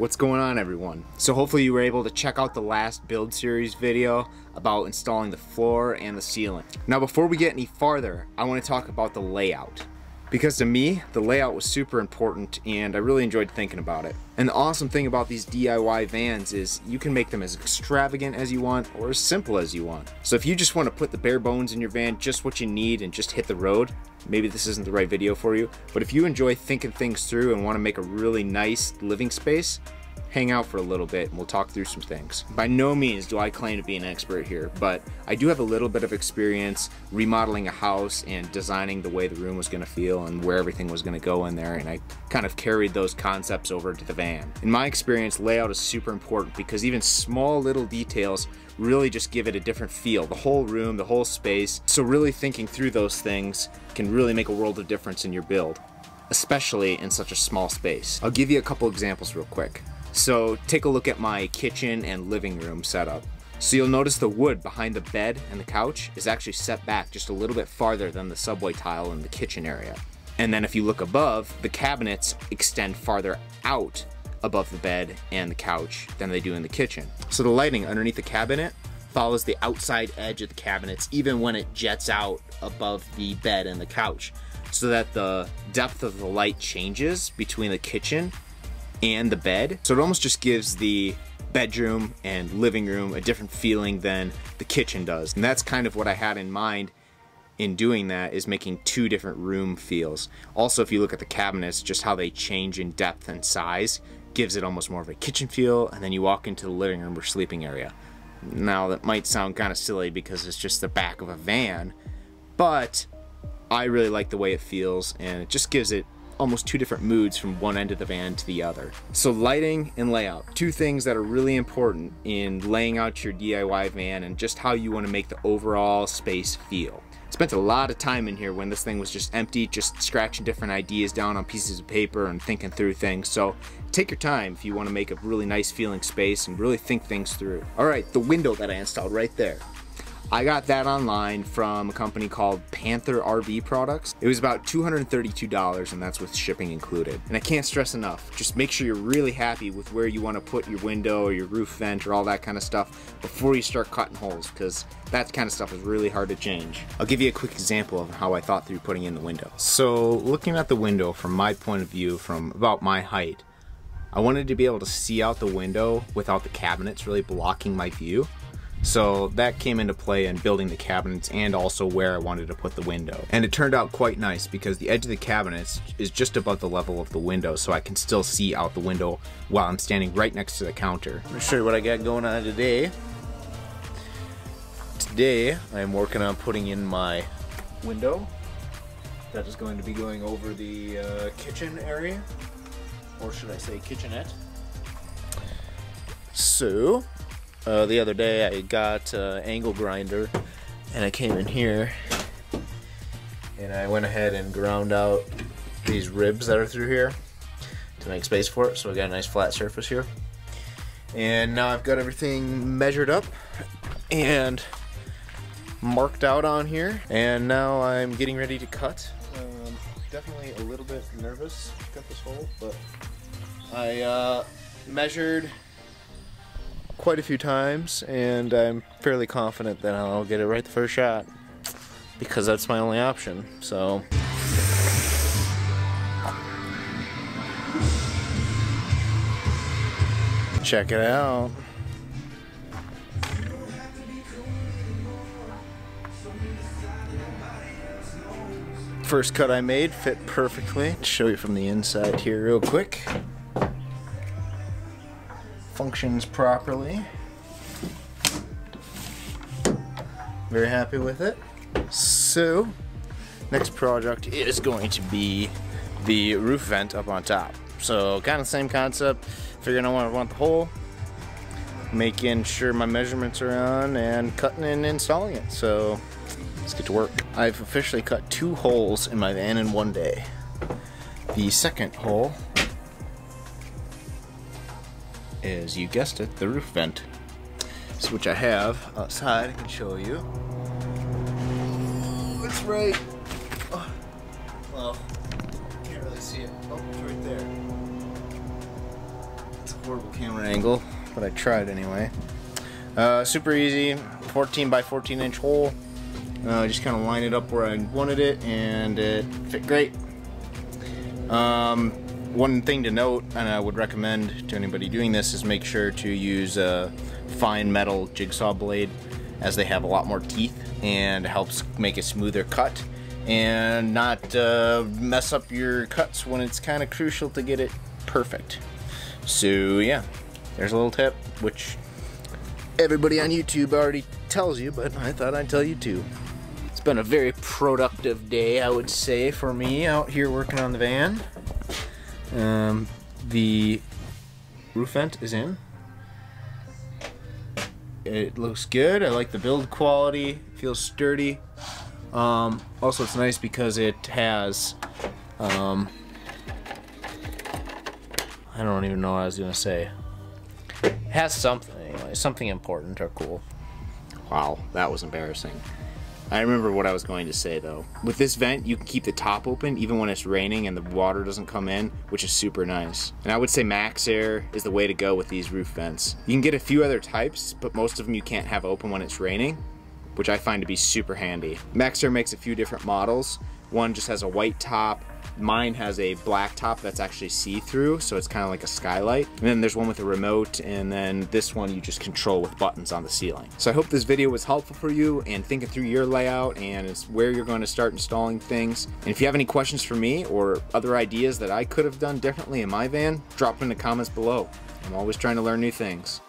What's going on everyone? So hopefully you were able to check out the last build series video about installing the floor and the ceiling. Now before we get any farther, I want to talk about the layout. Because to me, the layout was super important and I really enjoyed thinking about it. And the awesome thing about these DIY vans is you can make them as extravagant as you want or as simple as you want. So if you just want to put the bare bones in your van, just what you need and just hit the road, maybe this isn't the right video for you. But if you enjoy thinking things through and want to make a really nice living space, hang out for a little bit and we'll talk through some things. By no means do I claim to be an expert here, but I do have a little bit of experience remodeling a house and designing the way the room was going to feel and where everything was going to go in there and I kind of carried those concepts over to the van. In my experience, layout is super important because even small little details really just give it a different feel. The whole room, the whole space. So really thinking through those things can really make a world of difference in your build especially in such a small space. I'll give you a couple examples real quick. So take a look at my kitchen and living room setup. So you'll notice the wood behind the bed and the couch is actually set back just a little bit farther than the subway tile in the kitchen area. And then if you look above, the cabinets extend farther out above the bed and the couch than they do in the kitchen. So the lighting underneath the cabinet follows the outside edge of the cabinets even when it jets out above the bed and the couch so that the depth of the light changes between the kitchen and the bed. So it almost just gives the bedroom and living room a different feeling than the kitchen does. And that's kind of what I had in mind in doing that is making two different room feels. Also, if you look at the cabinets, just how they change in depth and size gives it almost more of a kitchen feel, and then you walk into the living room or sleeping area. Now, that might sound kind of silly because it's just the back of a van, but I really like the way it feels, and it just gives it almost two different moods from one end of the van to the other. So lighting and layout, two things that are really important in laying out your DIY van and just how you want to make the overall space feel. Spent a lot of time in here when this thing was just empty, just scratching different ideas down on pieces of paper and thinking through things. So take your time if you want to make a really nice feeling space and really think things through. All right, the window that I installed right there. I got that online from a company called Panther RV Products. It was about $232 and that's with shipping included. And I can't stress enough, just make sure you're really happy with where you want to put your window or your roof vent or all that kind of stuff before you start cutting holes because that kind of stuff is really hard to change. I'll give you a quick example of how I thought through putting in the window. So looking at the window from my point of view from about my height, I wanted to be able to see out the window without the cabinets really blocking my view. So that came into play in building the cabinets and also where I wanted to put the window. And it turned out quite nice because the edge of the cabinets is just above the level of the window so I can still see out the window while I'm standing right next to the counter. Let me show you what I got going on today. Today I'm working on putting in my window. That is going to be going over the uh, kitchen area. Or should I say kitchenette. So, uh, the other day I got uh, angle grinder and I came in here and I went ahead and ground out these ribs that are through here to make space for it. So I got a nice flat surface here. And now I've got everything measured up and marked out on here. And now I'm getting ready to cut. Um, definitely a little bit nervous to cut this hole but I uh, measured quite a few times, and I'm fairly confident that I'll get it right the first shot because that's my only option. So. Check it out. First cut I made fit perfectly. Show you from the inside here real quick functions properly. Very happy with it. So, next project is going to be the roof vent up on top. So, kind of same concept, figuring out where I want the hole, making sure my measurements are on, and cutting and installing it. So, let's get to work. I've officially cut two holes in my van in one day. The second hole is, you guessed it, the roof vent. Which I have outside, I can show you. it's right, oh, well, can't really see it. Oh, it's right there. It's a horrible camera angle, but I tried anyway. Uh, super easy, 14 by 14 inch hole. Uh, just kind of line it up where I wanted it and it fit great. Um, one thing to note, and I would recommend to anybody doing this, is make sure to use a fine metal jigsaw blade as they have a lot more teeth and helps make a smoother cut and not uh, mess up your cuts when it's kind of crucial to get it perfect. So yeah, there's a little tip, which everybody on YouTube already tells you, but I thought I'd tell you too. It's been a very productive day, I would say, for me out here working on the van. Um, the roof vent is in. It looks good. I like the build quality. Feels sturdy. Um, also, it's nice because it has. Um, I don't even know what I was gonna say. It has something anyway, something important or cool. Wow, that was embarrassing. I remember what I was going to say though. With this vent, you can keep the top open even when it's raining and the water doesn't come in, which is super nice. And I would say Maxxair is the way to go with these roof vents. You can get a few other types, but most of them you can't have open when it's raining, which I find to be super handy. Maxxair makes a few different models. One just has a white top, Mine has a black top that's actually see-through, so it's kind of like a skylight. And then there's one with a remote, and then this one you just control with buttons on the ceiling. So I hope this video was helpful for you and thinking through your layout and where you're going to start installing things. And if you have any questions for me or other ideas that I could have done differently in my van, drop them in the comments below. I'm always trying to learn new things.